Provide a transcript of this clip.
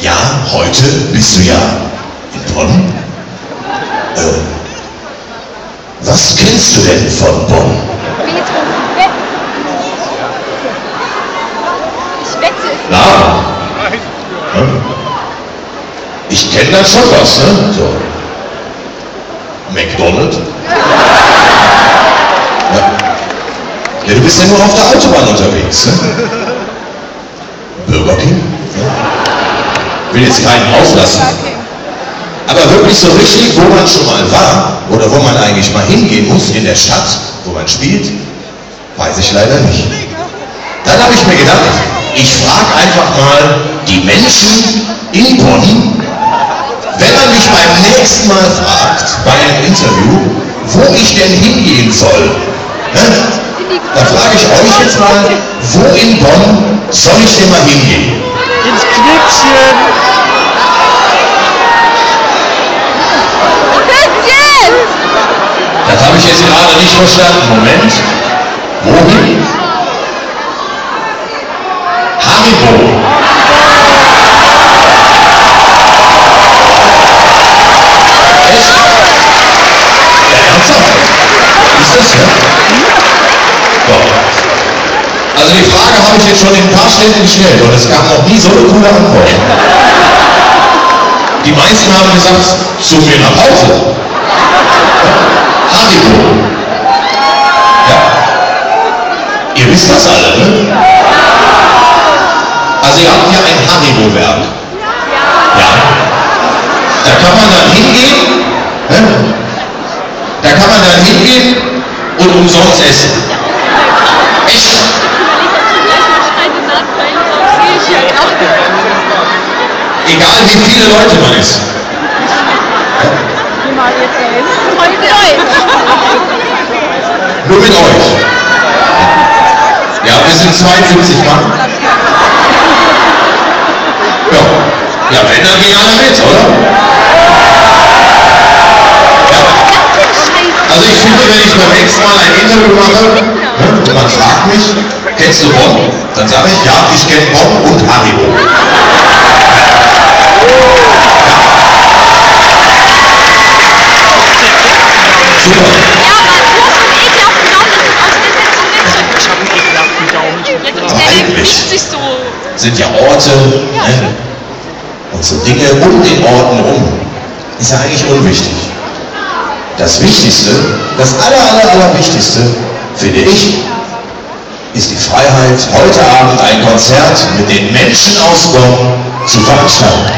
Ja, heute bist du ja in Bonn. Äh, was kennst du denn von Bonn? Ich wette. Na? Hm? Ich kenne da schon was, ne? So. McDonald's? Ja. ja, du bist ja nur auf der Autobahn unterwegs, ne? Burger King? Ja. Will jetzt keinen auslassen. Aber wirklich so richtig, wo man schon mal war oder wo man eigentlich mal hingehen muss in der Stadt, wo man spielt, weiß ich leider nicht. Dann habe ich mir gedacht, ich frage einfach mal die Menschen in Bonn, wenn man mich beim nächsten Mal fragt, bei einem Interview, wo ich denn hingehen soll, ne? da frage ich euch jetzt mal, wo in Bonn soll ich denn mal hingehen? Ins Knipschen. Küsschen! Das habe ich jetzt gerade nicht verstanden. Moment. Wohin? Haribo. Echt? Ja, ernsthaft? Ist das ja? Doch. Also die Frage habe ich jetzt schon in ein paar Städten gestellt und es gab noch nie so eine coole Antwort. Die meisten haben gesagt, zu mir nach Hause. Das alle, ne? Also ihr habt ja ein Haribo-Werk. Ja. Da kann man dann hingehen, ne? Da kann man dann hingehen und umsonst essen. Echt? Egal wie viele Leute man ist. Nur mit euch. Wir sind 72 Mann. Ja. Ja, wenn, dann gehen alle mit, oder? Ja. Also ich finde, wenn ich beim nächsten Mal ein Interview mache, und man fragt mich, kennst du Bonn? Dann sage ich, ja, ich kenne Bonn und Haribo. Super. Orte ne, und so Dinge um den Orten rum, ist ja eigentlich unwichtig. Das Wichtigste, das aller, aller, aller Wichtigste, finde ich, ist die Freiheit, heute Abend ein Konzert mit den Menschen aus Bonn zu veranstalten.